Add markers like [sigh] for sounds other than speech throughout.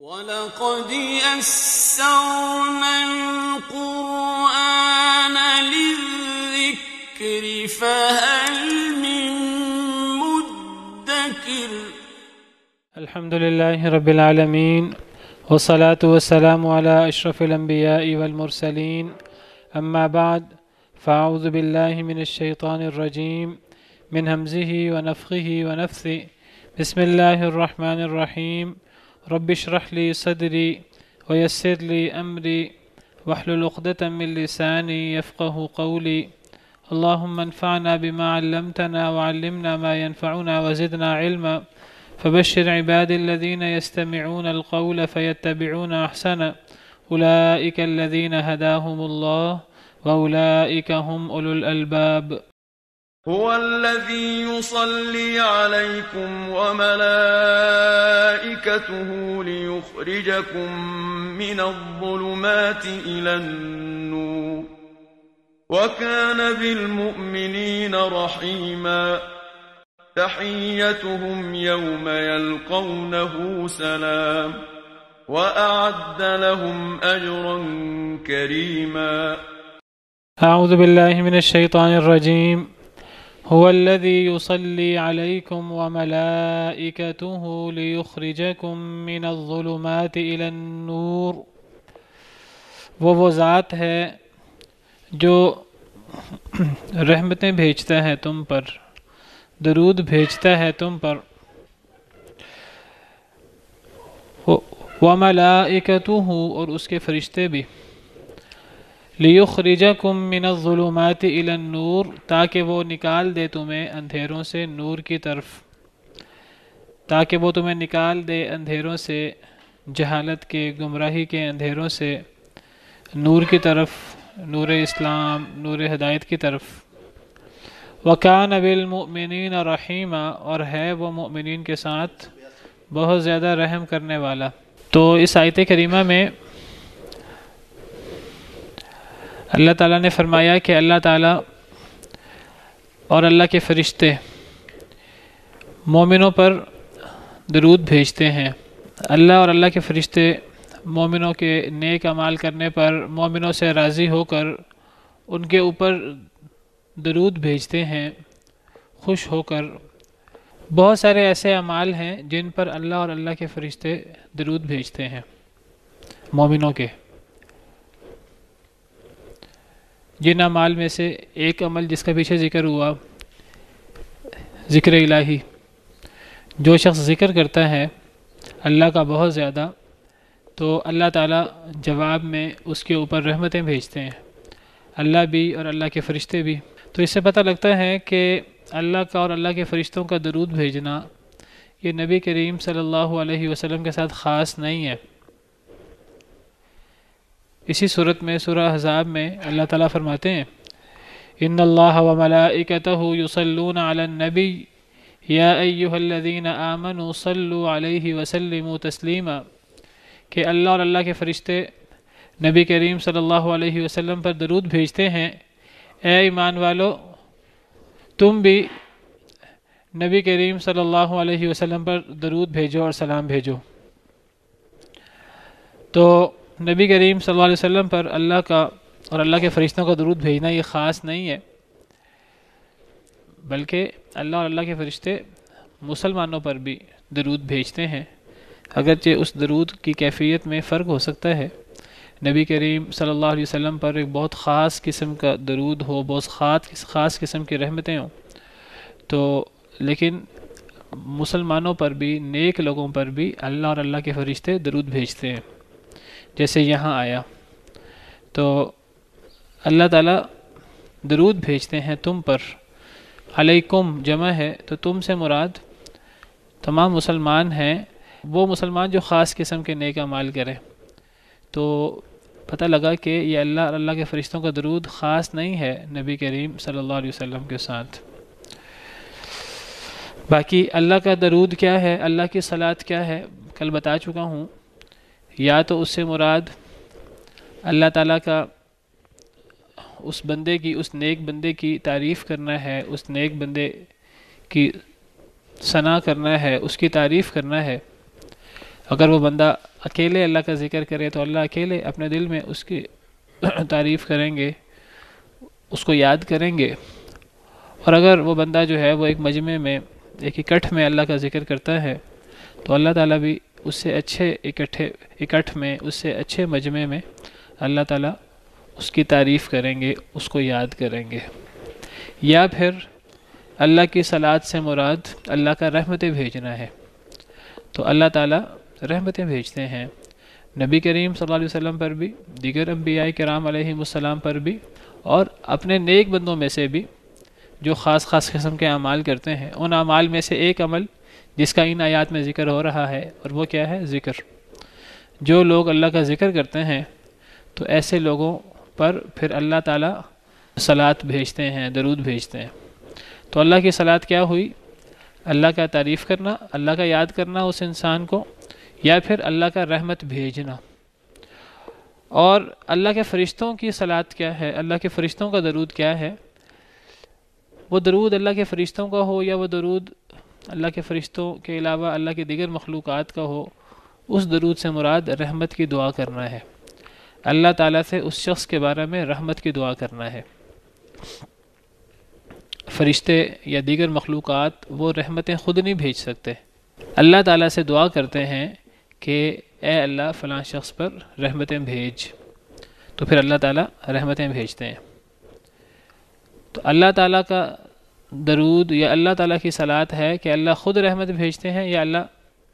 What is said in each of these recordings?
وَلَقَدْ يَسَّرْنَا الْقُرْآنَ لِلذِّكْرِ فَهَلْ مِن مُّدَّكِرٍ الحمد لله رب العالمين والصلاة والسلام على أشرف الأنبياء والمرسلين. أما بعد فأعوذ بالله من الشيطان الرجيم. من همزه ونفخه ونفثه. بسم الله الرحمن الرحيم. رب اشرح لي صدري ويسر لي أمري واحلل عقدة من لساني يفقه قولي. اللهم انفعنا بما علمتنا وعلمنا ما ينفعنا وزدنا علما. فبشر عبادي الذين يستمعون القول فيتبعون أحسنه. أولئك الذين هداهم الله وأولئك هم أولو الألباب. هو الذي يصلي عليكم وملائكته ليخرجكم من الظلمات إلى النور. وكان بالمؤمنين رحيما. تحيتهم يوم يلقونه سلام. وأعد لهم أجرا كريما. أعوذ بالله من الشيطان الرجيم. هو الذي يصلي عليكم وملائكته ليخرجكم من الظلمات إلى النور. وہ وہ ذات ہے جو رحمتیں بھیجتا ہے تم پر، درود بھیجتا ہے تم پر. وَمَلَائِكَتُهُ اور اس کے فرشتے بھی. لِيُخْرِجَكُم مِّنَ الظُّلُمَاتِ إِلَى النُّور، تاکہ وہ نکال دے تمہیں اندھیروں سے نور کی طرف، تاکہ وہ تمہیں نکال دے اندھیروں سے، جہالت کے، گمراہی کے اندھیروں سے نور کی طرف، نور اسلام، نور ہدایت کی طرف۔ وَكَانَ بِالْمُؤْمِنِينَ رَحِيمًا، اور ہے وہ مؤمنین کے ساتھ بہت زیادہ رحم کرنے والا۔ تو اس آیت کریمہ میں اللہ تعالیٰ نے فرمایا کہ اللہ تعالیٰ اور اللہ کے فرشتے مومنوں پر درود بھیجتے ہیں۔ اللہ اور اللہ کے فرشتے مومنوں کے نیک عمال کرنے پر مومنوں سے راضی ہو کر ان کے اوپر درود بھیجتے ہیں، خوش ہو کر۔ بہت سارے ایسے اعمال ہیں جن پر اللہ اور اللہ کے فرشتے درود بھیجتے ہیں مومنوں کے۔ جن اعمال میں سے ایک عمل جس کا پیچھے ذکر ہوا، ذکر الہی۔ جو شخص ذکر کرتا ہے اللہ کا بہت زیادہ، تو اللہ تعالیٰ جواب میں اس کے اوپر رحمتیں بھیجتے ہیں۔ اللہ بھی اور اللہ کے فرشتے بھی۔ تو اس سے پتہ لگتا ہے کہ اللہ کا اور اللہ کے فرشتوں کا درود بھیجنا یہ نبی کریم صلی اللہ علیہ وسلم کے ساتھ خاص نہیں ہے۔ اسی صورت میں سورہ حضاب میں اللہ تعالیٰ فرماتے ہیں، ان اللہ و ملائکتہ یصلون علی النبی، یا ایہا الذین آمنوا صلوا علیہ وسلموا تسلیما۔ کہ اللہ اور اللہ کے فرشتے نبی کریم صلی اللہ علیہ وسلم پر درود بھیجتے ہیں، اے ایمان والو، تم بھی نبی کریم صلی اللہ علیہ وسلم پر درود بھیجو اور سلام بھیجو۔ تو نبی کریم صلی اللہ علیہ وسلم پر اللہ کا اور اللہ کے فرشتوں کا درود بھیجنا یہ خاص نہیں ہے، بلکہ اللہ اور اللہ کے فرشتے مسلمانوں پر بھی درود بھیجتے ہیں۔ اگرچہ اس درود کی کیفیت میں فرق ہو سکتا ہے، نبی کریم صلی اللہ علیہ وسلم پر ایک بہت خاص قسم کا درود ہو، بہت خاص خاص قسم کی رحمتیں ہوں۔ تو لیکن مسلمانوں پر بھی، نیک لوگوں پر بھی اللہ اور اللہ کے فرشتے درود بھیجتے ہیں۔ جیسے یہاں آیا۔ تو اللہ تعالیٰ درود بھیجتے ہیں تم پر۔ علیکم، جمع ہے۔ تو تم سے مراد تمام مسلمان ہیں۔ وہ مسلمان جو خاص قسم کے نیک مال کریں تو پتہ لگا کہ یہ اللہ اور اللہ کے فرشتوں کا درود خاص نہیں ہے نبی کریم صلی اللہ علیہ وسلم کے ساتھ۔ باقی اللہ کا درود کیا ہے؟ اللہ کی صلات کیا ہے؟ کل بتا چکا ہوں۔ یا تو اس سے مراد اللہ تعالیٰ کا اس بندے کی، اس نیک بندے کی تعریف کرنا ہے، اس نیک بندے کی ثنا کرنا ہے، اس کی تعریف کرنا ہے۔ اگر وہ بندہ اکیلے اللہ کا ذکر کرے تو اللہ اکیلے اپنے دل میں اس کی [clears throat] تعریف کریں گے، اس کو یاد کریں گے۔ اور اگر وہ بندہ جو ہے وہ ایک مجمع میں، ایک اکٹھ میں اللہ کا ذکر کرتا ہے تو اللہ تعالیٰ بھی اس سے اچھے اکٹھے، اکٹھ میں اس سے اچھے مجمع میں اللہ تعالیٰ اس کی تعریف کریں گے، اس کو یاد کریں گے۔ یا پھر اللہ کی صلات سے مراد اللہ کا رحمتیں بھیجنا ہے۔ تو اللہ تعالیٰ رحمتیں بھیجتے ہیں۔ نبی کریم صلی اللہ علیہ وسلم پر بھی، دیگر انبیاء کرام علیہ السلام پر بھی، اور اپنے نیک بندوں میں سے بھی جو خاص خاص قسم کے اعمال کرتے ہیں، ان اعمال میں سے ایک عمل جس کا ان آیات میں ذکر ہو رہا ہے اور وہ کیا ہے؟ ذکر۔ جو لوگ اللہ کا ذکر کرتے ہیں، تو ایسے لوگوں پر پھر اللہ تعالیٰ صلات بھیجتے ہیں، درود بھیجتے ہیں۔ تو اللہ کی صلات کیا ہوئی؟ اللہ کا تعریف کرنا، اللہ کا یاد کرنا اس انسان کو، یا پھر اللہ کا رحمت بھیجنا۔ اور اللہ کے فرشتوں کی صلات کیا ہے؟ اللہ کے فرشتوں کا درود کیا ہے؟ وہ درود اللہ کے فرشتوں کا ہو یا وہ درود اللہ کے فرشتوں کے علاوہ اللہ کے دیگر مخلوقات کا ہو، اس درود سے مراد رحمت کی دعا کرنا ہے۔ اللہ تعالیٰ سے اس شخص کے بارے میں رحمت کی دعا کرنا ہے۔ فرشتے یا دیگر مخلوقات وہ رحمتیں خود نہیں بھیج سکتے۔ اللہ تعالیٰ سے دعا کرتے ہیں کہ اے اللہ فلاں شخص پر رحمتیں بھیج۔ تو پھر اللہ تعالیٰ رحمتیں بھیجتے ہیں۔ تو اللہ تعالیٰ کا درود یا اللہ تعالیٰ کی صلات ہے کہ اللہ خود رحمت بھیجتے ہیں یا اللہ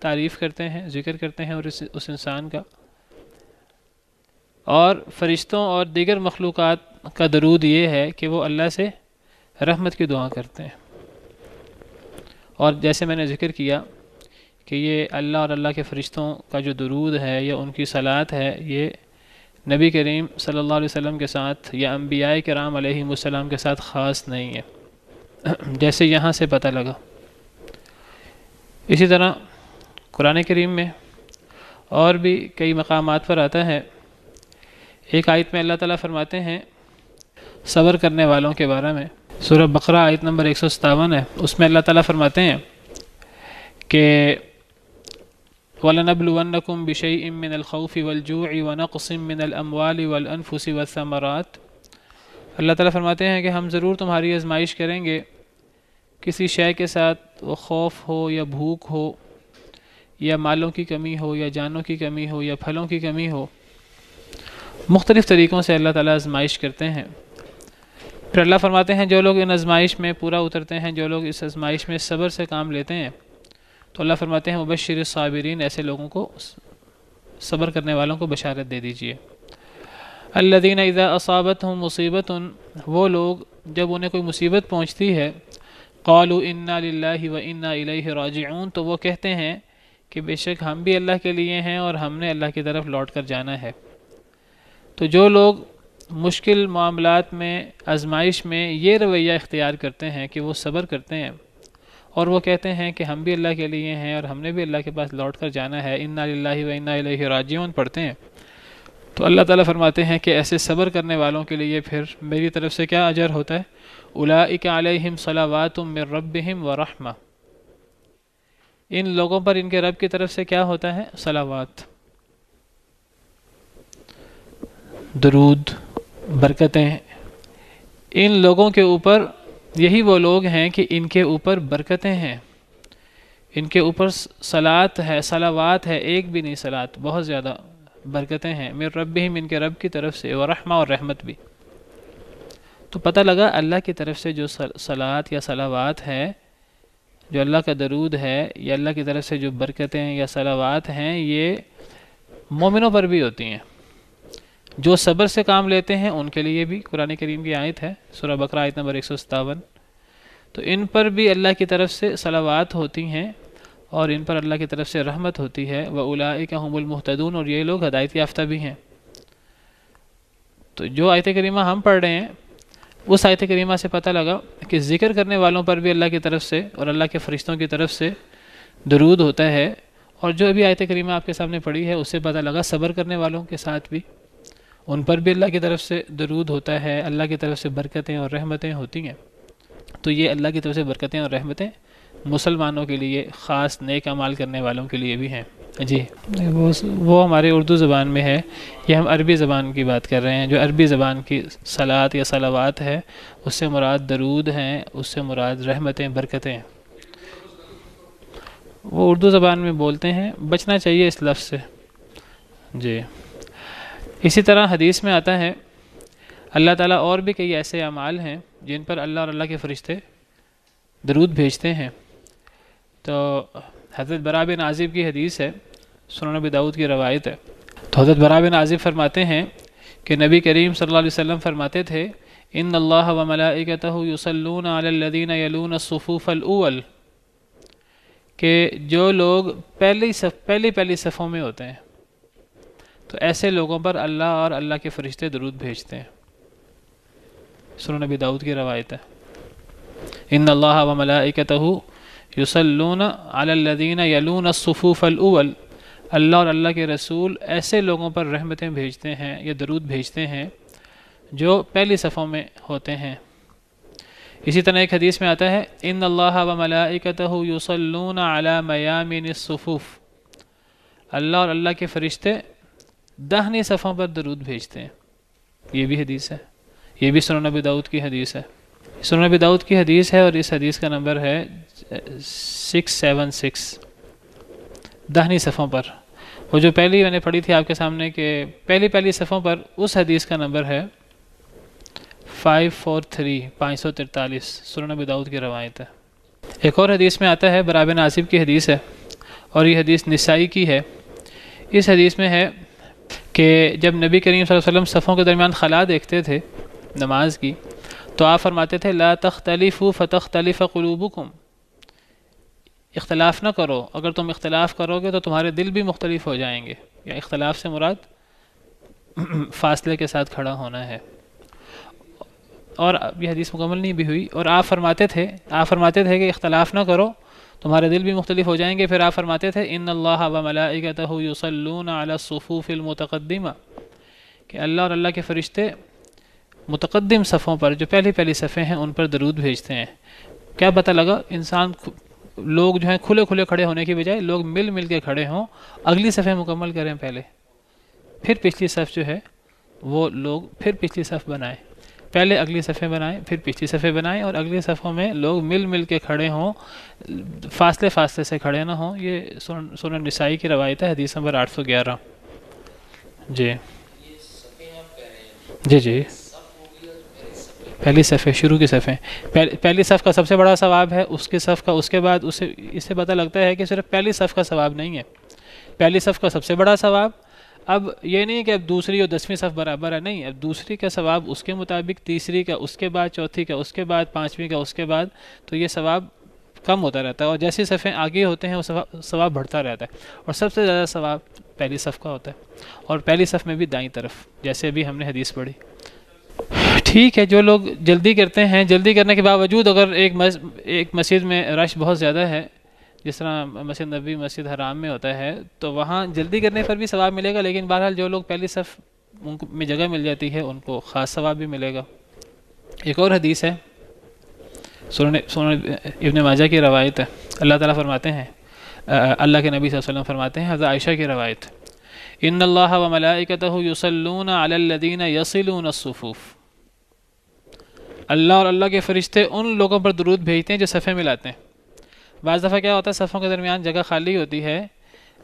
تعریف کرتے ہیں، ذکر کرتے ہیں اور اس اس انسان کا۔ اور فرشتوں اور دیگر مخلوقات کا درود یہ ہے کہ وہ اللہ سے رحمت کی دعا کرتے ہیں۔ اور جیسے میں نے ذکر کیا کہ یہ اللہ اور اللہ کے فرشتوں کا جو درود ہے یا ان کی صلات ہے، یہ نبی کریم صلی اللہ علیہ وسلم کے ساتھ یا انبیاء کرام علیہ السلام کے ساتھ خاص نہیں ہے۔ [clears throat] جیسے یہاں سے پتہ لگا۔ اسی طرح قرآن کریم میں اور بھی کئی مقامات پر آتا ہے۔ ایک آیت میں اللہ تعالیٰ فرماتے ہیں، صبر کرنے والوں کے بارے میں۔ سورہ بقرہ آیت نمبر ایک سو ستاون ہے۔ اس میں اللہ تعالیٰ فرماتے ہیں کہ وَلَنَبْلُوَنَّكُمْ بِشَيْءٍ مِّنَ الْخَوْفِ وَالْجُوعِ وَنَقْصٍ مِّنَ الْأَمْوَالِ وَالْأَنفُسِ وَالثَّمَرَاتِ۔ اللہ تعالیٰ فرماتے ہیں کہ ہم ضرور تمہاری ازمائش کریں گے۔ کسی شے کے ساتھ وہ خوف ہو یا بھوک ہو یا مالوں کی کمی ہو یا جانوں کی کمی ہو یا پھلوں کی کمی ہو، مختلف طریقوں سے اللہ تعالیٰ ازمائش کرتے ہیں۔ پھر اللہ فرماتے ہیں، جو لوگ ان ازمائش میں پورا اترتے ہیں، جو لوگ اس ازمائش میں صبر سے کام لیتے ہیں، تو اللہ فرماتے ہیں، مبشر صابرین ایسے لوگوں کو صبر کرنے والوں کو بشارت دے دیجیے۔ الذین اذا اصابت ہوں مصیبت، وہ لوگ جب انہیں کوئی مصیبت پہنچتی ہے قالوا انا للہ و انا الیہ راجعون تو وہ کہتے ہیں کہ بے شک ہم بھی اللہ کے لیے ہیں اور ہم نے اللہ کی طرف لوٹ کر جانا ہے۔ تو جو لوگ مشکل معاملات میں، آزمائش میں یہ رویہ اختیار کرتے ہیں کہ وہ صبر کرتے ہیں اور وہ کہتے ہیں کہ ہم بھی اللہ کے لیے ہیں اور ہم نے بھی اللہ کے پاس لوٹ کر جانا ہے، انا للہ و انا الیہ راجعون پڑھتے ہیں۔ تو اللہ تعالیٰ فرماتے ہیں کہ ایسے صبر کرنے والوں کے لیے پھر میری طرف سے کیا اجر ہوتا ہے؟ اولئک علیہم صلوات من ربہم و رحمہ۔ ان لوگوں پر ان کے رب کی طرف سے کیا ہوتا ہے؟ صلوات۔ درود، برکتیں۔ ان لوگوں کے اوپر، یہی وہ لوگ ہیں کہ ان کے اوپر برکتیں ہیں۔ ان کے اوپر سلات ہے، صلوات ہے، ایک بھی نہیں سلات بہت زیادہ برکتیں ہیں۔ میرے رب بھی ان کے رب کی طرف سے، و رحمہ اور رحمت بھی۔ تو پتہ لگا اللہ کی طرف سے جو سلات یا صلوات ہے جو اللہ کا درود ہے یا اللہ کی طرف سے جو برکتیں یا صلوات ہیں، یہ مومنوں پر بھی ہوتی ہیں۔ جو صبر سے کام لیتے ہیں، ان کے لیے بھی قرآن کریم کی آیت ہے، سورہ بقرہ آیت نمبر ایک سو ستاون۔ تو ان پر بھی اللہ کی طرف سے صلوات ہوتی ہیں اور ان پر اللہ کی طرف سے رحمت ہوتی ہے۔ وہ الاء کا المحتدون اور یہ لوگ ہدایت یافتہ بھی ہیں۔ تو جو آیت کریمہ ہم پڑھ رہے ہیں اس آیت کریمہ سے پتہ لگا کہ ذکر کرنے والوں پر بھی اللہ کی طرف سے اور اللہ کے فرشتوں کی طرف سے درود ہوتا ہے اور جو ابھی آیت کریمہ آپ کے سامنے پڑھی ہے، اس سے پتہ لگا صبر کرنے والوں کے ساتھ بھی ان پر بھی اللہ کی طرف سے درود ہوتا ہے، اللہ کی طرف سے برکتیں اور رحمتیں ہوتی ہیں۔ تو یہ اللہ کی طرف سے برکتیں اور رحمتیں مسلمانوں کے لیے خاص نیک عمال کرنے والوں کے لیے بھی ہیں۔ جی وہ وہ ہمارے اردو زبان میں ہے۔ یہ ہم عربی زبان کی بات کر رہے ہیں۔ جو عربی زبان کی صلاحات یا صلوات ہے، اس سے مراد درود ہیں، اس سے مراد رحمتیں، برکتیں۔ وہ اردو زبان میں بولتے ہیں۔ بچنا چاہیے اس لفظ سے۔ جی۔ اسی طرح حدیث میں آتا ہے، اللہ تعالیٰ اور بھی کئی ایسے اعمال ہیں جن پر اللہ اور اللہ کے فرشتے درود بھیجتے ہیں۔ تو حضرت برا بن عازب کی حدیث ہے، سنن نبی داود کی روایت ہے۔ تو حضرت برا بن عازب فرماتے ہیں کہ نبی کریم صلی اللہ علیہ وسلم فرماتے تھے، ان اللہ و ملائکتہ یصلون علی الذین یلون الصفوف الاول کہ جو لوگ پہلی صف، پہلی پہلی صفوں میں ہوتے ہیں۔ تو ایسے لوگوں پر اللہ اور اللہ کے فرشتے درود بھیجتے ہیں۔ سنن نبی داود کی روایت ہے۔ ان اللہ و ملائکتہ یسلون علی الذین یلون الصفوف الاول۔ اللہ اور اللہ کے رسول ایسے لوگوں پر رحمتیں بھیجتے ہیں یا درود بھیجتے ہیں جو پہلی صفوں میں ہوتے ہیں۔ اسی طرح ایک حدیث میں آتا ہے، ان اللہ و ملائکتہ یصلون علی میامین الصفوف۔ اللہ اور اللہ کے فرشتے دہنی صفوں پر درود بھیجتے ہیں۔ یہ بھی حدیث ہے۔ یہ بھی سنن نبی داؤد کی حدیث ہے۔ سنن نبی داؤد کی حدیث ہے اور اس حدیث کا نمبر ہے سکس، سیون، سکس، دہنی صفوں پر۔ وہ جو پہلی میں نے پڑھی تھی آپ کے سامنے کہ پہلی پہلی صفوں پر اس حدیث کا نمبر ہے فائیو، فور، تھری، پانچ سو ترتالیس، سنن نبی داؤد کی روایت ہے۔ ایک اور حدیث میں آتا ہے، برابر ناصب کی حدیث ہے اور یہ حدیث نسائی کی ہے۔ اس حدیث میں ہے کہ جب نبی کریم صلی اللہ علیہ وسلم صفوں کے درمیان خلا دیکھتے تھے نماز کی تو آپ فرماتے تھے، لا تختلف فتختلف قلوبکم۔ اختلاف نہ کرو۔ اگر تم اختلاف کرو گے تو تمہارے دل بھی مختلف ہو جائیں گے۔ یا اختلاف سے مراد فاصلے کے ساتھ کھڑا ہونا ہے۔ اور یہ حدیث مکمل نہیں بھی ہوئی۔ اور آپ فرماتے تھے، آپ فرماتے تھے کہ اختلاف نہ کرو، تمہارے دل بھی مختلف ہو جائیں گے۔ پھر آپ فرماتے تھے، ان اللہ و ملائکتہ یصلون علی الصفوف المتقدمہ کہ اللہ اور اللہ کے فرشتے متقدم صفوں پر، جو پہلی پہلی صفحے ہیں، ان پر درود بھیجتے ہیں۔ کیا پتہ لگا انسان لوگ جو ہیں کھلے کھلے کھڑے ہونے کی بجائے لوگ مل مل کے کھڑے ہوں۔ اگلی صفحے مکمل کریں پہلے۔ پھر پچھلی صف جو ہے وہ لوگ پھر پچھلی صف بنائیں۔ پہلے اگلی صفحے بنائیں پھر پچھلی صفحے بنائیں اور اگلی صفحوں میں لوگ مل مل کے کھڑے ہوں۔ فاصلے فاصلے سے کھڑے نہ ہوں۔ یہ سنن نسائی کی روایت ہے حدیث نمبر آٹھ سو گیارہ۔ جی۔ جی جی۔ پہلی صفحے شروع کی صفحے پہلی صف کا سب سے بڑا ثواب ہے، اس کی صف کا، اس کے بعد اسے، اس سے پتہ لگتا ہے کہ صرف پہلی صف کا ثواب نہیں ہے۔ پہلی صف کا سب سے بڑا ثواب، اب یہ نہیں کہ اب دوسری اور دسویں صف برابر ہے، نہیں، اب دوسری کا ثواب اس کے مطابق، تیسری کا، اس کے بعد چوتھی کا، اس کے بعد پانچویں کا، اس کے بعد، تو یہ ثواب کم ہوتا رہتا ہے اور جیسی صفیں آگے ہوتے ہیں، وہ ثواب بڑھتا رہتا ہے۔ اور سب سے زیادہ ثواب پہلی صف کا ہوتا ہے۔ اور پہلی صف میں بھی دائیں طرف، جیسے ابھی ہم نے حدیث پڑھی۔ ٹھیک ہے، جو لوگ جلدی کرتے ہیں، جلدی کرنے کے باوجود اگر ایک ایک مسجد میں رش بہت زیادہ ہے، جس طرح مسجد نبی مسجد حرام میں ہوتا ہے، تو وہاں جلدی کرنے پر بھی ثواب ملے گا، لیکن بہرحال جو لوگ پہلی صف ان میں جگہ مل جاتی ہے، ان کو خاص ثواب بھی ملے گا۔ ایک اور حدیث ہے، سنن ابن ماجہ کی روایت ہے۔ اللہ تعالیٰ فرماتے ہیں، اللہ کے نبی صلی اللہ علیہ وسلم فرماتے ہیں، حضرت عائشہ کی روایت ان اللہ و ملائکتہ یصلون علی الذین یصلون الصفوف اللہ اور اللہ کے فرشتے ان لوگوں پر درود بھیجتے ہیں جو صفحے ملاتے ہیں۔ بعض دفعہ کیا ہوتا ہے صفوں کے درمیان جگہ خالی ہوتی ہے۔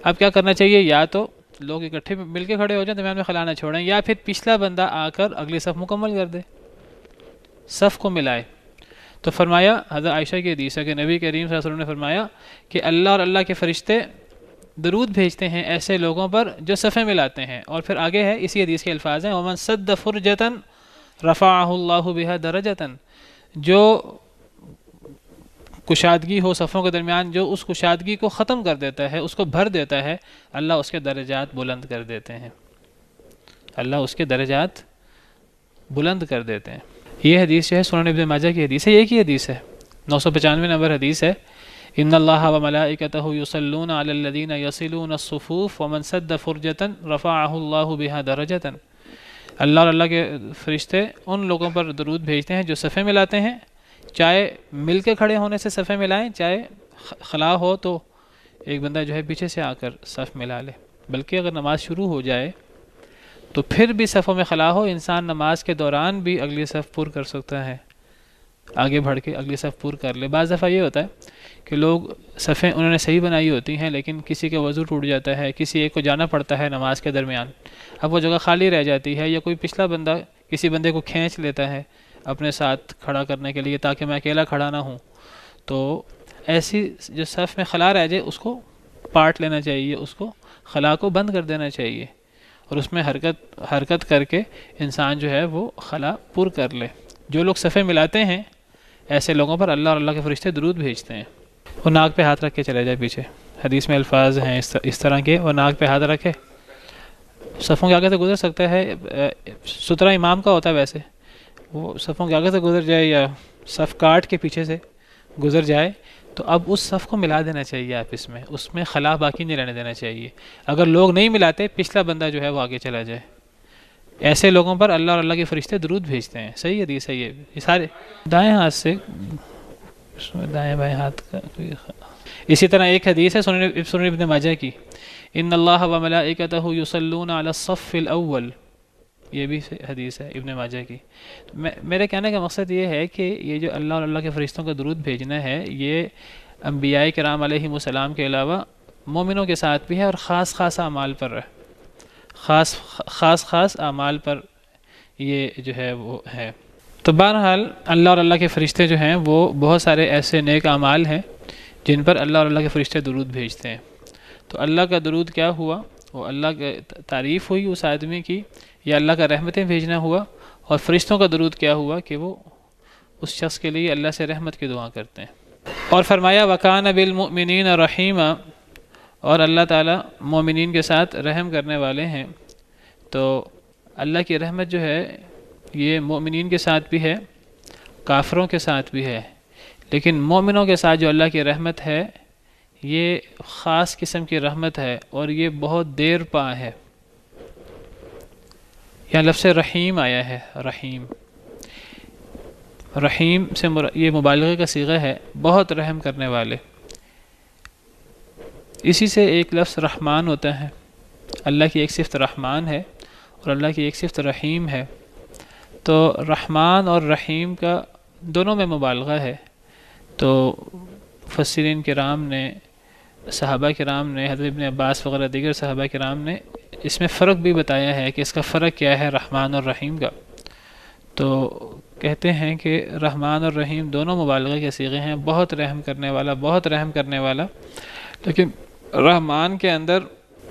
اب کیا کرنا چاہیے؟ یا تو لوگ اکٹھے مل کے کھڑے ہو جائیں، درمیان میں خلانا چھوڑیں، یا پھر پچھلا بندہ آ کر اگلی صف مکمل کر دے، صف کو ملائے۔ تو فرمایا، حضرت عائشہ کی حدیث ہے کہ نبی کریم صلی اللہ علیہ وسلم نے فرمایا کہ اللہ اور اللہ کے فرشتے درود بھیجتے ہیں ایسے لوگوں پر جو صفحے ملاتے ہیں۔ اور پھر آگے ہے، اسی حدیث کے الفاظ ہیں، ومن صد فرجتن رفعہ اللہ بها درجتن جو کشادگی ہو صفوں کے درمیان، جو اس کشادگی کو ختم کر دیتا ہے، اس کو بھر دیتا ہے، اللہ اس کے درجات بلند کر دیتے ہیں۔ اللہ اس کے درجات بلند کر دیتے ہیں۔ یہ حدیث جو ہے، سنن ابن ماجہ کی حدیث ہے، یہ کی حدیث ہے۔ نو سو پچانوے نمبر حدیث ہے۔ ان اللہ و ملائکتہ یصلون علی الذین یصلون الصفوف ومن صد فرجتا رفعہ اللہ بها درجتا۔ اللہ اور اللہ کے فرشتے ان لوگوں پر درود بھیجتے ہیں جو صفحے ملاتے ہیں۔ چاہے مل کے کھڑے ہونے سے صفحے ملائیں چاہے خلا ہو تو ایک بندہ جو ہے پیچھے سے آ کر صف ملا لے۔ بلکہ اگر نماز شروع ہو جائے تو پھر بھی صفوں میں خلا ہو۔ انسان نماز کے دوران بھی اگلی صف پور کر سکتا ہے۔ آگے بڑھ کے اگلی صف پور کر لے۔ بعض دفعہ یہ ہوتا ہے کہ لوگ صفیں انہوں نے صحیح بنائی ہوتی ہیں، لیکن کسی کا وضو ٹوٹ جاتا ہے، کسی ایک کو جانا پڑتا ہے نماز کے درمیان۔ اب وہ جگہ خالی رہ جاتی ہے یا کوئی پچھلا بندہ کسی بندے کو کھینچ لیتا ہے اپنے ساتھ کھڑا کرنے کے لیے تاکہ میں اکیلا کھڑا نہ ہوں۔ تو ایسی جو صف میں خلا رہ جائے، اس کو پارٹ لینا چاہیے، اس کو خلا کو بند کر دینا چاہیے۔ اور اس میں حرکت حرکت کر کے انسان جو ہے وہ خلا پر کر لے۔ جو لوگ صفحے ملاتے ہیں، ایسے لوگوں پر اللہ اور اللہ کے فرشتے درود بھیجتے ہیں۔ وہ ناک پہ ہاتھ رکھ کے چلے جائے پیچھے۔ حدیث میں الفاظ ہیں اس طرح کے وہ ناک پہ ہاتھ رکھے۔ صفوں کے آگے سے گزر سکتا ہے سترا امام کا ہوتا ہے ویسے۔ وہ صفوں کے آگے سے گزر جائے یا صف کاٹ کے پیچھے سے گزر جائے، تو اب اس صف کو ملا دینا چاہیے آپ اس میں۔ اس میں خلا باقی نہیں رہنے دینا چاہیے۔ اگر لوگ نہیں ملاتے، پچھلا بندہ جو ہے وہ آگے چلا جائے۔ ایسے لوگوں پر اللہ اور اللہ کے فرشتے درود بھیجتے ہیں۔ صحیح ہے صحیح ہے یہ سارے دائیں ہاتھ سے دائیں بائیں ہاتھ کا اسی طرح ایک حدیث ہے سنن ابن ماجہ کی۔ ان اللہ و ملائکتہ یصلون علی الصف الاول۔ یہ بھی حدیث ہے ابن ماجہ کی۔ میرے کہنے کا مقصد یہ ہے کہ یہ جو اللہ اور اللہ کے فرشتوں کا درود بھیجنا ہے، یہ انبیاء کرام علیہ السلام کے علاوہ مومنوں کے ساتھ بھی ہے اور خاص خاص اعمال پر ہے۔ خاص خاص خاص اعمال پر یہ جو ہے وہ ہے۔ تو بہرحال اللہ اور اللہ کے فرشتے جو ہیں وہ بہت سارے ایسے نیک اعمال ہیں جن پر اللہ اور اللہ کے فرشتے درود بھیجتے ہیں۔ تو اللہ کا درود کیا ہوا؟ وہ اللہ کے تعریف ہوئی اس آدمی کی؟ یا اللہ کا رحمتیں بھیجنا ہوا؟ اور فرشتوں کا درود کیا ہوا کہ وہ اس شخص کے لیے اللہ سے رحمت کی دعا کرتے ہیں؟ اور فرمایا وکان بالمؤمنین رحیمہ اور اللہ تعالیٰ مومنین کے ساتھ رحم کرنے والے ہیں۔ تو اللہ کی رحمت جو ہے یہ مومنین کے ساتھ بھی ہے، کافروں کے ساتھ بھی ہے۔ لیکن مومنوں کے ساتھ جو اللہ کی رحمت ہے، یہ خاص قسم کی رحمت ہے اور یہ بہت دیر پا ہے۔ یہاں لفظ رحیم آیا ہے، رحیم۔ رحیم سے یہ مبالغے کا سیغہ ہے، بہت رحم کرنے والے۔ اسی سے ایک لفظ رحمان ہوتا ہے۔ اللہ کی ایک صفت رحمان ہے اور اللہ کی ایک صفت رحیم ہے۔ تو رحمان اور رحیم کا دونوں میں مبالغہ ہے۔ تو فسرین کرام نے، صحابہ کرام نے، حضرت ابن عباس وغیرہ دیگر صحابہ کرام نے اس میں فرق بھی بتایا ہے کہ اس کا فرق کیا ہے رحمان اور رحیم کا۔ تو کہتے ہیں کہ رحمان اور رحیم دونوں مبالغہ کے سیغے ہیں، بہت رحم کرنے والا، بہت رحم کرنے والا۔ لیکن رحمان کے اندر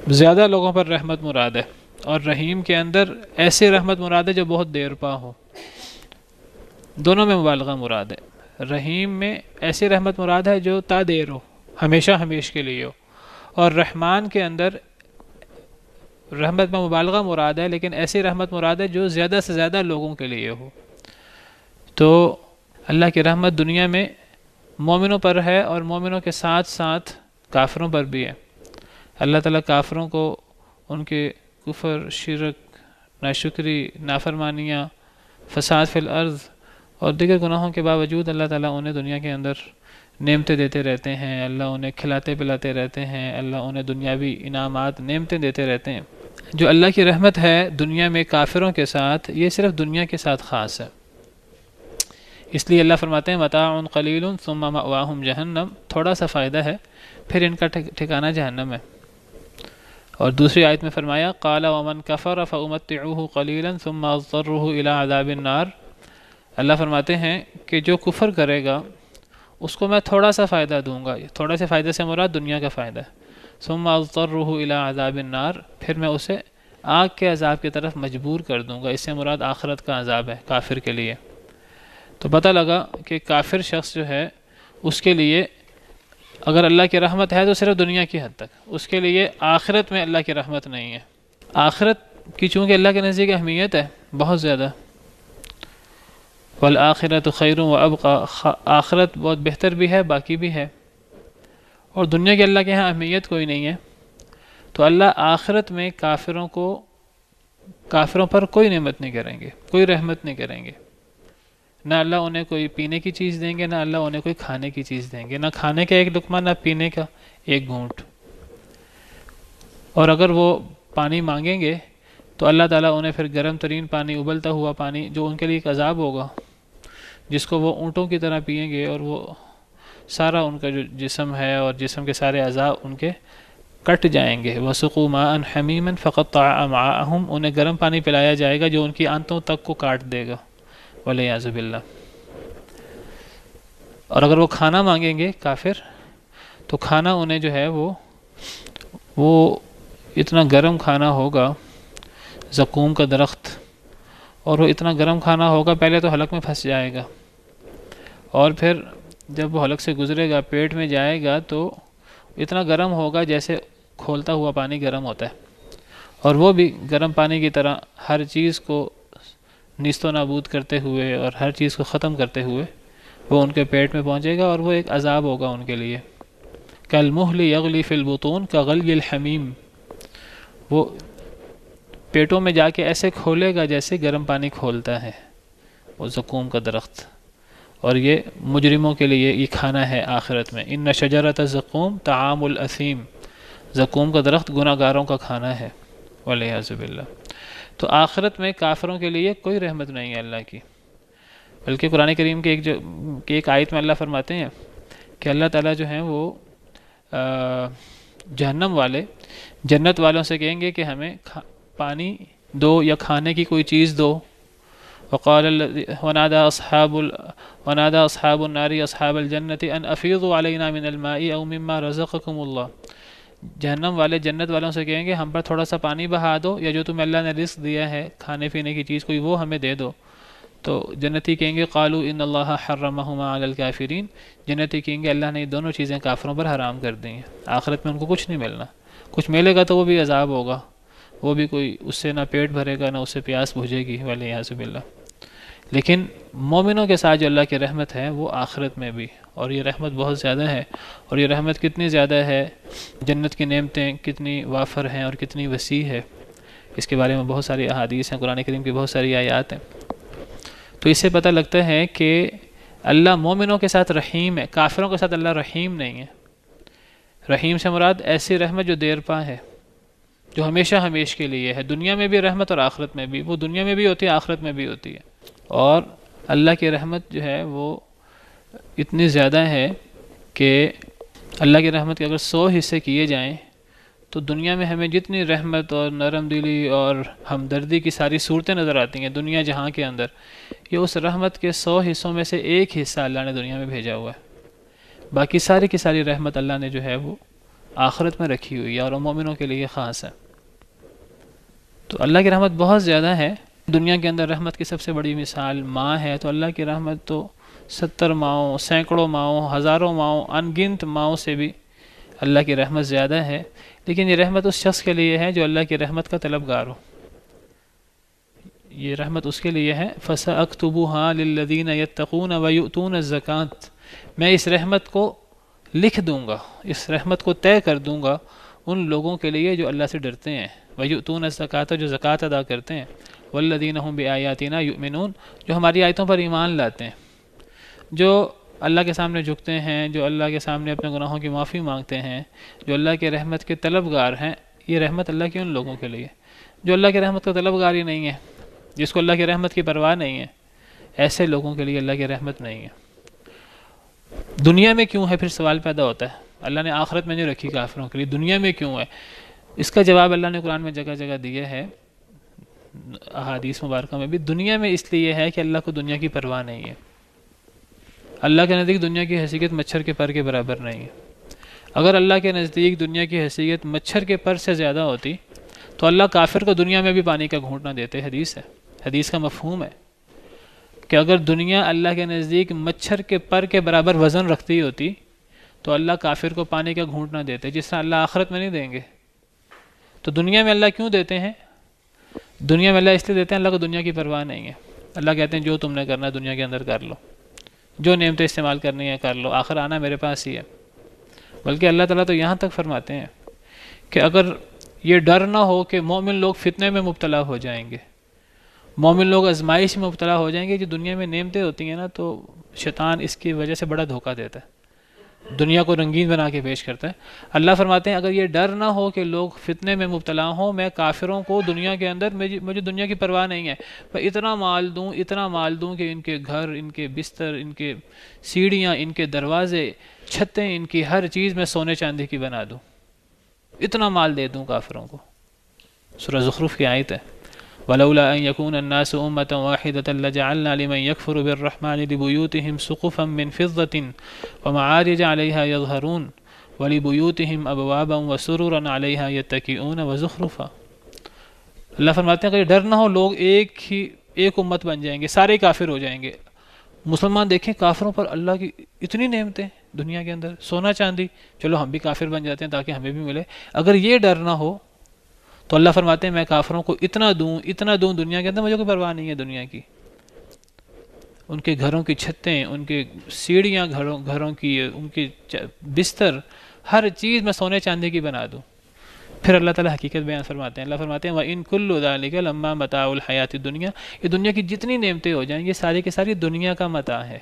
زیادہ لوگوں پر رحمت مراد ہے۔ اور رحیم کے اندر ایسے رحمت مراد ہے جو بہت دیر پا ہو۔ دونوں میں مبالغہ مراد ہے۔ رحیم میں ایسی رحمت مراد ہے جو تا دیر ہو، ہمیشہ ہمیش کے لیے ہو۔ اور رحمان کے اندر رحمت میں مبالغہ مراد ہے، لیکن ایسی رحمت مراد ہے جو زیادہ سے زیادہ لوگوں کے لیے ہو۔ تو اللہ کی رحمت دنیا میں مومنوں پر ہے اور مومنوں کے ساتھ ساتھ کافروں پر بھی ہے۔ اللہ تعالیٰ کافروں کو ان کے کفر، شرک، ناشکری، نافرمانیاں، فساد فی الارض اور دیگر گناہوں کے باوجود اللہ تعالیٰ انہیں دنیا کے اندر نعمتیں دیتے رہتے ہیں، اللہ انہیں کھلاتے پلاتے رہتے ہیں، اللہ انہیں دنیاوی انعامات نعمتیں دیتے رہتے ہیں۔ جو اللہ کی رحمت ہے دنیا میں کافروں کے ساتھ، یہ صرف دنیا کے ساتھ خاص ہے۔ اس لیے اللہ فرماتے ہیں، متاع قلیل ثم مأواہم جہنم تھوڑا سا فائدہ ہے، پھر ان کا ٹھکانہ جہنم ہے۔ اور دوسری آیت میں فرمایا، قال ومن کفر فامتعوه قلیلا ثم اضطره الى عذاب النار۔ اللہ فرماتے ہیں کہ جو کفر کرے گا، اس کو میں تھوڑا سا فائدہ دوں گا تھوڑا سے فائدے سے مراد دنیا کا فائدہ۔ ہے ثم اضطره الى عذاب النار، پھر میں اسے آگ کے عذاب کی طرف مجبور کر دوں گا۔ اس سے مراد آخرت کا عذاب ہے، کافر کے لیے۔ تو پتہ لگا کہ کافر شخص جو ہے، اس کے لیے اگر اللہ کی رحمت ہے تو صرف دنیا کی حد تک۔ اس کے لیے آخرت میں اللہ کی رحمت نہیں ہے۔ آخرت کی چونکہ اللہ کے نزدیک اہمیت ہے، بہت زیادہ۔ والآخرت خیر و اب آخرت بہت بہتر بھی ہے، باقی بھی ہے۔ اور دنیا کے اللہ کے ہاں اہمیت کوئی نہیں ہے۔ تو اللہ آخرت میں کافروں کو کافروں پر کوئی نعمت نہیں کریں گے، کوئی رحمت نہیں کریں گے۔ نہ اللہ انہیں کوئی پینے کی چیز دیں گے، نہ اللہ انہیں کوئی کھانے کی چیز دیں گے۔ نہ کھانے کا ایک لقمہ، نہ پینے کا ایک گھونٹ۔ اور اگر وہ پانی مانگیں گے، تو اللہ تعالیٰ انہیں پھر گرم ترین پانی، ابلتا ہوا پانی، جو ان کے لیے ایک عذاب ہوگا، جس کو وہ اونٹوں کی طرح پئیں گے اور وہ سارا ان کا جو جسم ہے اور جسم کے سارے اعضاء ان کے کٹ جائیں گے۔ وہ سکوما ان حمیمن فقط معاہم انہیں گرم پانی پلایا جائے گا، جو ان کی آنتوں تک کو کاٹ دے گا۔ ولی اللہ اور اگر وہ کھانا مانگیں گے کافر، تو کھانا انہیں جو ہے وہ وہ اتنا گرم کھانا ہوگا زکوم کا درخت، اور وہ اتنا گرم کھانا ہوگا، پہلے تو حلق میں پھنس جائے گا۔ اور پھر جب وہ حلق سے گزرے گا، پیٹ میں جائے گا، تو اتنا گرم ہوگا جیسے کھولتا ہوا پانی گرم ہوتا ہے۔ اور وہ بھی گرم پانی کی طرح ہر چیز کو نیست و نابود کرتے ہوئے اور ہر چیز کو ختم کرتے ہوئے وہ ان کے پیٹ میں پہنچے گا اور وہ ایک عذاب ہوگا ان کے لیے۔ کل محلی یغلی فی البطون کا غلی الحمیم۔ وہ پیٹوں میں جا کے ایسے کھولے گا جیسے گرم پانی کھولتا ہے۔ وہ زکوم کا درخت۔ اور یہ مجرموں کے لیے یہ کھانا ہے آخرت میں۔ ان شجرت زکوم تعام الاسیم۔ زکوم کا درخت گناہ گاروں کا کھانا ہے۔ ولی حضب اللہ تو آخرت میں کافروں کے لیے کوئی رحمت نہیں ہے اللہ کی۔ بلکہ قرآن کریم کے ایک جو کہ ایک آیت میں اللہ فرماتے ہیں کہ اللہ تعالیٰ جو ہیں وہ جہنم والے، جنت والوں سے کہیں گے کہ ہمیں پانی دو یا کھانے کی کوئی چیز دو۔ وقال ونادى اصحاب ونادى اصحاب النار اصحاب الجنه ان افيضوا علينا من الماء او مما رزقكم الله۔ جہنم والے جنت والوں سے کہیں گے، ہم پر تھوڑا سا پانی بہا دو، یا جو تمہیں اللہ نے رزق دیا ہے، کھانے پینے کی چیز کوئی، وہ ہمیں دے دو۔ تو جنتی کہیں گے قالو ان اللہ حرمہما علی الکافرین۔ جنتی کہیں گے، اللہ نے یہ دونوں چیزیں کافروں پر حرام کر دی ہیں۔ آخرت میں ان کو کچھ نہیں ملنا۔ کچھ ملے گا تو وہ بھی عذاب ہوگا۔ وہ بھی کوئی، اس سے نہ پیٹ بھرے گا، نہ اس سے پیاس بھوجے گی ولی حضب اللہ لیکن مومنوں کے ساتھ جو اللہ کی رحمت ہے وہ آخرت میں بھی، اور یہ رحمت بہت زیادہ ہے۔ اور یہ رحمت کتنی زیادہ ہے، جنت کی نعمتیں کتنی وافر ہیں اور کتنی وسیع ہے۔ اس کے بارے میں بہت ساری احادیث ہیں، قرآن کریم کی بہت ساری آیات ہیں۔ تو اس سے پتہ لگتا ہے کہ اللہ مومنوں کے ساتھ رحیم ہے، کافروں کے ساتھ اللہ رحیم نہیں ہے۔ رحیم سے مراد ایسی رحمت جو دیر پا ہے، جو ہمیشہ ہمیش کے لیے ہے۔ دنیا میں بھی رحمت اور آخرت میں بھی، وہ دنیا میں بھی ہوتی ہے، آخرت میں بھی ہوتی ہے۔ اور اللہ کی رحمت جو ہے وہ اتنی زیادہ ہے کہ اللہ کی رحمت کے اگر سو حصے کیے جائیں تو دنیا میں ہمیں جتنی رحمت اور نرم دلی اور ہمدردی کی ساری صورتیں نظر آتی ہیں دنیا جہاں کے اندر، یہ اس رحمت کے سو حصوں میں سے ایک حصہ اللہ نے دنیا میں بھیجا ہوا ہے۔ باقی ساری کی ساری رحمت اللہ نے جو ہے وہ آخرت میں رکھی ہوئی ہے اور مومنوں کے لیے خاص ہے۔ تو اللہ کی رحمت بہت زیادہ ہے دنیا کے اندر رحمت کی سب سے بڑی مثال ماں ہے، تو اللہ کی رحمت تو ستر ماؤں، سینکڑوں ماؤں، ہزاروں ماؤں، انگنت ماؤں سے بھی اللہ کی رحمت زیادہ ہے۔ لیکن یہ رحمت اس شخص کے لیے ہے جو اللہ کی رحمت کا طلبگار ہو۔ یہ رحمت اس کے لیے ہے۔ فسا اختبو ہاں لدین یتقون ویؤتون زکوٰۃ میں اس رحمت کو لکھ دوں گا، اس رحمت کو طے کر دوں گا ان لوگوں کے لیے جو اللہ سے ڈرتے ہیں۔ ویؤتون الزکوٰۃ جو زکوٰۃ ادا کرتے ہیں۔ والذین هم بآیاتنا یؤمنون جو ہماری آیتوں پر ایمان لاتے ہیں، جو اللہ کے سامنے جھکتے ہیں، جو اللہ کے سامنے اپنے گناہوں کی معافی مانگتے ہیں، جو اللہ کے رحمت کے طلبگار ہیں، یہ رحمت اللہ کی ان لوگوں کے لیے جو اللہ کے رحمت کا طلبگار ہی نہیں ہے، جس کو اللہ کی رحمت کی پرواہ نہیں ہے، ایسے لوگوں کے لیے اللہ کی رحمت نہیں ہے۔ دنیا میں کیوں ہے پھر سوال پیدا ہوتا ہے؟ اللہ نے آخرت میں نہیں رکھی کافروں کے لیے، دنیا میں کیوں ہے؟ اس کا جواب اللہ نے قرآن میں جگہ جگہ دیا ہے۔ احادیث مبارکہ میں بھی دنیا میں اس لیے ہے کہ اللہ کو دنیا کی پرواہ نہیں ہے۔ اللہ کے نزدیک دنیا کی حیثیت مچھر کے پر کے برابر نہیں ہے۔ اگر اللہ کے نزدیک دنیا کی حیثیت مچھر کے پر سے زیادہ ہوتی تو اللہ کافر کو دنیا میں بھی پانی کا گھونٹ نہ دیتے۔ حدیث ہے۔ حدیث کا مفہوم ہے کہ اگر دنیا اللہ کے نزدیک مچھر کے پر کے برابر وزن رکھتی ہوتی تو اللہ کافر کو پانی کا گھونٹ نہ دیتے، جس طرح اللہ آخرت میں نہیں دیں گے۔ تو دنیا میں اللہ کیوں دیتے ہیں؟ دنیا میں اللہ اس لیے دیتے ہیں اللہ کو دنیا کی پرواہ نہیں ہے۔ اللہ کہتے ہیں جو تم نے کرنا ہے دنیا کے اندر کر لو۔ جو نعمتیں استعمال کرنی ہے کر لو۔ آخر آنا میرے پاس ہی ہے۔ بلکہ اللہ تعالیٰ تو یہاں تک فرماتے ہیں کہ اگر یہ ڈر نہ ہو کہ مومن لوگ فتنے میں مبتلا ہو جائیں گے۔ مومن لوگ آزمائش میں مبتلا ہو جائیں گے جو دنیا میں نعمتیں ہوتی ہیں نا تو شیطان اس کی وجہ سے بڑا دھوکہ دیتا ہے۔ دنیا کو رنگین بنا کے پیش کرتا ہے۔ اللہ فرماتے ہیں، اگر یہ ڈر نہ ہو کہ لوگ فتنے میں مبتلا ہوں، میں کافروں کو دنیا کے اندر، مجھے دنیا کی پرواہ نہیں ہے۔ میں اتنا مال دوں، اتنا مال دوں کہ ان کے گھر، ان کے بستر، ان کے سیڑھیاں، ان کے دروازے، چھتیں، ان کی ہر چیز میں سونے چاندی کی بنا دوں۔ اتنا مال دے دوں کافروں کو۔ سورہ زخرف کی آیت ہے۔ ولولا أن يكون الناس أمة واحدة لجعلنا لمن يكفر بالرحمن لبيوتهم سقفا من فضة ومعارج عليها يظهرون ولبيوتهم أبوابا وسررا عليها يتكئون وزخرفا اللہ فرماتے ہیں کہ ڈر نہ ہو، لوگ ایک ہی ایک امت بن جائیں گے، سارے کافر ہو جائیں گے۔ مسلمان دیکھیں، کافروں پر اللہ کی اتنی نعمتیں دنیا کے اندر، سونا چاندی۔ چلو ہم بھی کافر بن جاتے ہیں تاکہ ہمیں بھی ملے۔ اگر یہ ڈر نہ ہو تو اللہ فرماتے ہیں، میں کافروں کو اتنا دوں اتنا دوں دنیا کے اندر، مجھے کوئی پرواہ نہیں ہے دنیا کی۔ ان کے گھروں کی چھتیں، ان کے سیڑھیاں گھروں گھروں کی، ان کی بستر، ہر چیز میں سونے چاندی کی بنا دوں۔ پھر اللہ تعالیٰ حقیقت بیان فرماتے ہیں۔ اللہ فرماتے ہیں وہ ان کل ادال لمبا متا الحیات دنیا یہ دنیا کی جتنی نعمتیں ہو جائیں، یہ ساری کی ساری دنیا کا متا ہے۔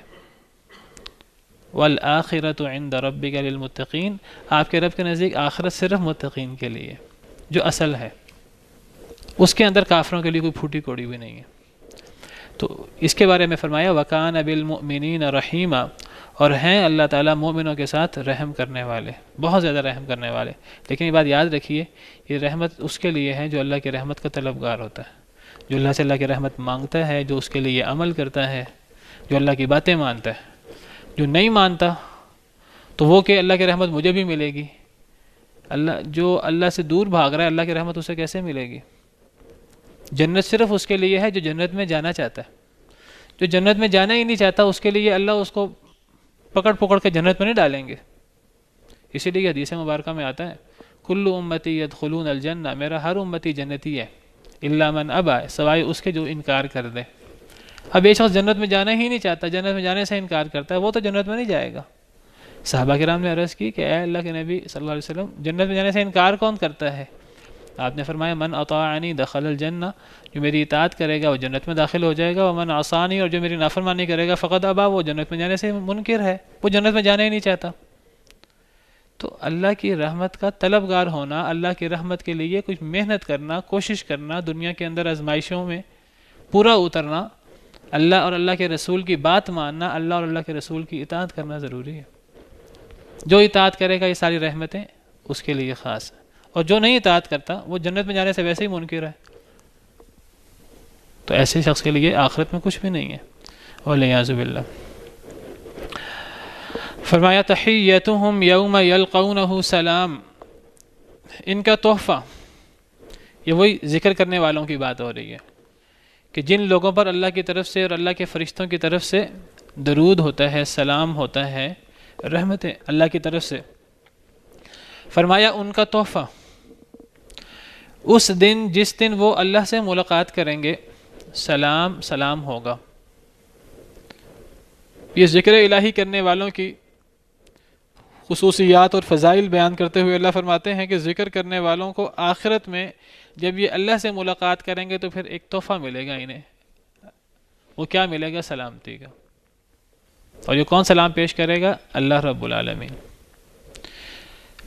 والآخرت عند ربک للمتقین آپ کے رب کے نزدیک آخرت صرف متقین کے لیے۔ جو اصل ہے، اس کے اندر کافروں کے لیے کوئی پھوٹی کوڑی بھی نہیں ہے۔ تو اس کے بارے میں فرمایا، وکان اب المؤمنین رحیمہ اور ہیں اللہ تعالیٰ مومنوں کے ساتھ رحم کرنے والے، بہت زیادہ رحم کرنے والے۔ لیکن یہ بات یاد رکھیے، یہ رحمت اس کے لیے ہے جو اللہ کی رحمت کا طلبگار ہوتا ہے۔ جو اللہ سے اللہ کی رحمت مانگتا ہے، جو اس کے لیے عمل کرتا ہے، جو اللہ کی باتیں مانتا ہے۔ جو نہیں مانتا، تو وہ کہ اللہ کی رحمت مجھے بھی ملے گی۔ اللہ جو اللہ سے دور بھاگ رہا ہے، اللہ کی رحمت اسے کیسے ملے گی؟ جنت صرف اس کے لیے ہے جو جنت میں جانا چاہتا ہے۔ جو جنت میں جانا ہی نہیں چاہتا، اس کے لیے اللہ اس کو پکڑ پکڑ کے جنت میں نہیں ڈالیں گے۔ اسی لیے حدیث مبارکہ میں آتا ہے، کلو امتی خلون الجنہ، میرا ہر امتی جنتی ہے اللہ من اب آئے سوائے اس کے جو انکار کر دے۔ اب یہ شخص جنت میں جانا ہی نہیں چاہتا، جنت میں جانے سے انکار کرتا ہے، وہ تو جنت میں نہیں جائے گا۔ صحابہ کرام نے عرض کی کہ اے اللہ کے نبی صلی اللہ علیہ وسلم، جنت میں جانے سے انکار کون کرتا ہے؟ آپ نے فرمایا، من اطاعنی دخل الجنہ، جو میری اطاعت کرے گا وہ جنت میں داخل ہو جائے گا وہ من آسانی اور جو میری نافرمانی کرے گا فقط ابا، وہ جنت میں جانے سے منکر ہے، وہ جنت میں جانا ہی نہیں چاہتا۔ تو اللہ کی رحمت کا طلبگار ہونا، اللہ کی رحمت کے لیے کچھ محنت کرنا، کوشش کرنا، دنیا کے اندر آزمائشوں میں پورا اترنا، اللہ اور اللہ کے رسول کی بات ماننا، اللہ اور اللہ کے رسول کی اطاعت کرنا ضروری ہے۔ جو اطاعت کرے گا یہ ساری رحمتیں اس کے لیے خاص ہیں۔ اور جو نہیں اطاعت کرتا، وہ جنت میں جانے سے ویسے ہی منکر ہے۔ تو ایسے شخص کے لیے آخرت میں کچھ بھی نہیں ہے۔ ولیازب اللہ فرمایا، تحیتہم یوم یلقونہ سلام۔ ان کا تحفہ، یہ وہی ذکر کرنے والوں کی بات ہو رہی ہے کہ جن لوگوں پر اللہ کی طرف سے اور اللہ کے فرشتوں کی طرف سے درود ہوتا ہے، سلام ہوتا ہے رحمتیں اللہ کی طرف سے۔ فرمایا، ان کا تحفہ۔ اس دن، جس دن وہ اللہ سے ملاقات کریں گے، سلام سلام ہوگا۔ یہ ذکر الہی کرنے والوں کی خصوصیات اور فضائل بیان کرتے ہوئے اللہ فرماتے ہیں کہ ذکر کرنے والوں کو آخرت میں جب یہ اللہ سے ملاقات کریں گے تو پھر ایک تحفہ ملے گا انہیں۔ وہ کیا ملے گا؟ سلامتی کا۔ اور یہ کون سلام پیش کرے گا؟ اللہ رب العالمین۔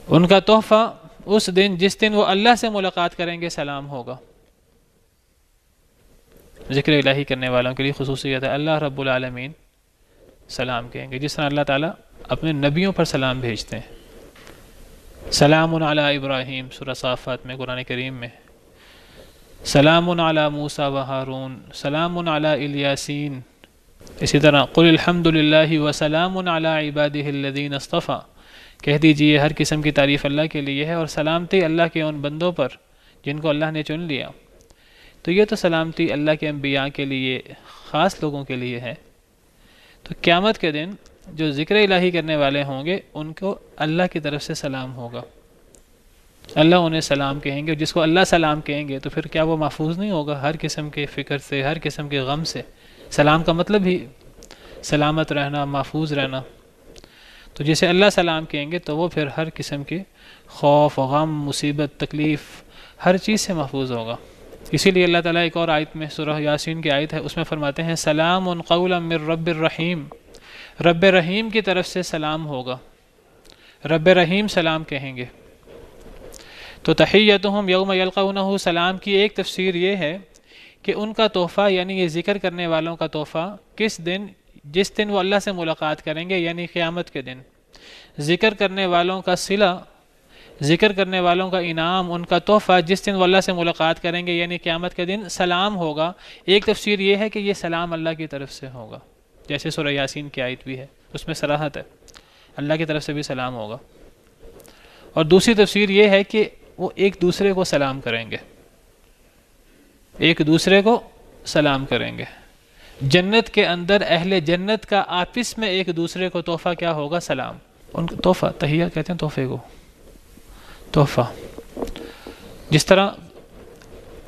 ان کا تحفہ اس دن، جس دن وہ اللہ سے ملاقات کریں گے، سلام ہوگا۔ ذکر الہی کرنے والوں کے لیے خصوصیت ہے، اللہ رب العالمین سلام کہیں گے۔ جس طرح اللہ تعالیٰ اپنے نبیوں پر سلام بھیجتے ہیں۔ سلام علی ابراہیم، سورہ صافات میں، قرآن کریم میں۔ سلام علی موسیٰ و ہارون۔ سلام علی الیاسین۔ اسی طرح قل الحمد للہ وسلام علی عبادہ الذین اصطفیٰ۔ کہہ دیجیے ہر قسم کی تعریف اللہ کے لیے ہے اور سلامتی اللہ کے ان بندوں پر جن کو اللہ نے چن لیا۔ تو یہ تو سلامتی اللہ کے انبیاء کے لیے، خاص لوگوں کے لیے ہے۔ تو قیامت کے دن جو ذکر الہی کرنے والے ہوں گے، ان کو اللہ کی طرف سے سلام ہوگا۔ اللہ انہیں سلام کہیں گے، جس کو اللہ سلام کہیں گے تو پھر کیا وہ محفوظ نہیں ہوگا؟ ہر قسم کے فکر سے، ہر قسم کے غم سے۔ سلام کا مطلب ہی سلامت رہنا، محفوظ رہنا۔ تو جسے اللہ سلام کہیں گے تو وہ پھر ہر قسم کے خوف، غم، مصیبت، تکلیف، ہر چیز سے محفوظ ہوگا۔ اسی لیے اللہ تعالیٰ ایک اور آیت میں سورہ یاسین کی آیت ہے، اس میں فرماتے ہیں، سلام قول من رب الرحیم۔ رب رحیم کی طرف سے سلام ہوگا۔ رب رحیم سلام کہیں گے۔ تو تحیتہم یوم یلقونہ، سلام کی ایک تفسیر یہ ہے کہ ان کا تحفہ یعنی یہ ذکر کرنے والوں کا تحفہ کس دن، جس دن وہ اللہ سے ملاقات کریں گے یعنی قیامت کے دن۔ ذکر کرنے والوں کا صلہ، ذکر کرنے والوں کا انعام، ان کا تحفہ جس دن وہ اللہ سے ملاقات کریں گے یعنی قیامت کے دن سلام ہوگا۔ ایک تفسیر یہ ہے کہ یہ سلام اللہ کی طرف سے ہوگا۔ جیسے سورہ یاسین کی آیت بھی ہے، اس میں سراحت ہے۔ اللہ کی طرف سے بھی سلام ہوگا۔ اور دوسری تفسیر یہ ہے کہ وہ ایک دوسرے کو سلام کریں گے۔ ایک دوسرے کو سلام کریں گے۔ جنت کے اندر اہل جنت کا آپس میں ایک دوسرے کو تحفہ کیا ہوگا؟ سلام۔ ان کو تحفہ تہیہ کہتے ہیں تحفے کو۔ تحفہ۔ جس طرح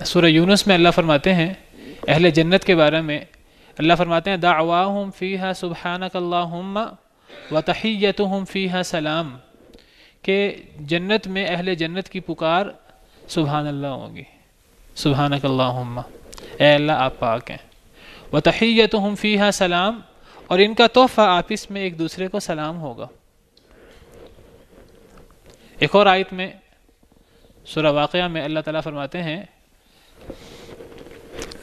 سورہ یونس میں اللہ فرماتے ہیں، اہل جنت کے بارے میں اللہ فرماتے ہیں، دعواہم فیہا سبحانک اللہم و تحیتہم فیہا سلام کہ جنت میں اہل جنت کی پکار سبحان اللہ ہوگی سبحانک اللہم اے اللہ، آپ پاک ہیں۔ و تحیتہم فیہا سلام، اور ان کا تحفہ آپس میں ایک دوسرے کو سلام ہوگا۔ ایک اور آیت میں سورہ واقعہ میں اللہ تعالیٰ فرماتے ہیں،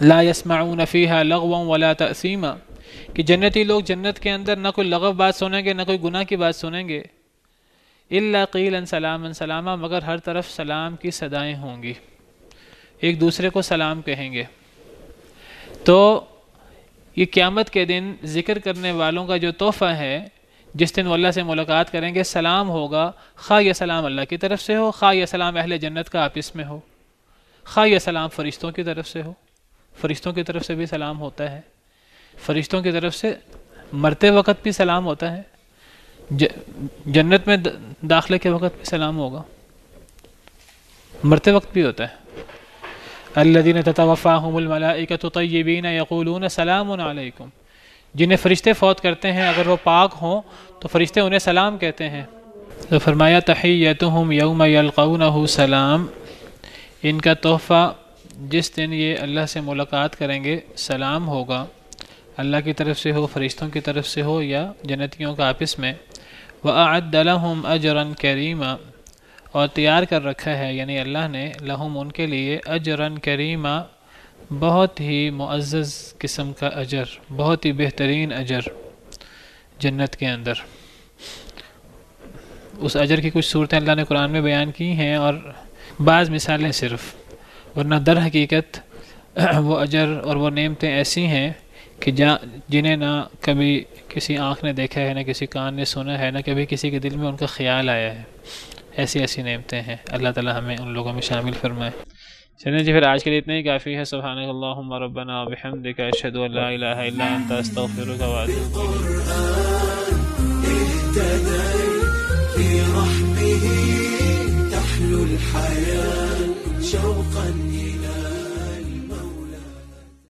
لا يسمعون فيها لغوا ولا تأثیما۔ کہ جنتی لوگ جنت کے اندر نہ کوئی لغو بات سنیں گے، نہ کوئی گناہ کی بات سنیں گے، الا قیلا سلاما سلاما، مگر ہر طرف سلام کی صدائیں ہوں گی۔ ایک دوسرے کو سلام کہیں گے۔ تو یہ قیامت کے دن ذکر کرنے والوں کا جو تحفہ ہے، جس دن وہ اللہ سے ملاقات کریں گے، سلام ہوگا۔ خواہ یہ سلام اللہ کی طرف سے ہو، خواہ یہ سلام اہل جنت کا آپس میں ہو۔ خواہ یہ سلام فرشتوں کی طرف سے ہو۔ فرشتوں کی طرف سے بھی سلام ہوتا ہے۔ فرشتوں کی طرف سے مرتے وقت بھی سلام ہوتا ہے۔ جنت میں داخلے کے وقت بھی سلام ہوگا۔ مرتے وقت بھی ہوتا ہے۔ الذين تتوفاهم الملائكه طيبين يقولون سلام علیکم جنہیں فرشتے فوت کرتے ہیں، اگر وہ پاک ہوں، تو فرشتے انہیں سلام کہتے ہیں۔ تو فرمایا، تحیتہم یوم یلقونہ سلام۔ ان کا تحفہ جس دن یہ اللہ سے ملاقات کریں گے، سلام ہوگا۔ اللہ کی طرف سے ہو، فرشتوں کی طرف سے ہو یا جنتیوں کا آپس میں۔ وَأَعَدَّ لَهُمْ أَجْرًا كَرِيمًا۔ اور تیار کر رکھا ہے یعنی اللہ نے لہم ان کے لیے اجرن کریمہ، بہت ہی معزز قسم کا اجر، بہت ہی بہترین اجر جنت کے اندر۔ اس اجر کی کچھ صورتیں اللہ نے قرآن میں بیان کی ہیں اور بعض مثالیں صرف۔ ورنہ در حقیقت [clears throat] وہ اجر اور وہ نعمتیں ایسی ہیں کہ جا جنہیں نہ کبھی کسی آنکھ نے دیکھا ہے، نہ کسی کان نے سنا ہے، نہ کبھی کسی کے دل میں ان کا خیال آیا ہے۔ ایسی ایسی نعمتیں ہیں۔ اللہ تعالی ہمیں ان لوگوں میں شامل فرمائے۔ چلیں جی پھر آج کے لیے اتنا ہی، کافی ہے۔ سبحانک اللہم ربنا وبحمدک، اشہد ان لا الہ الا انت، استغفرک و اتوب تحلو الحياة شوقا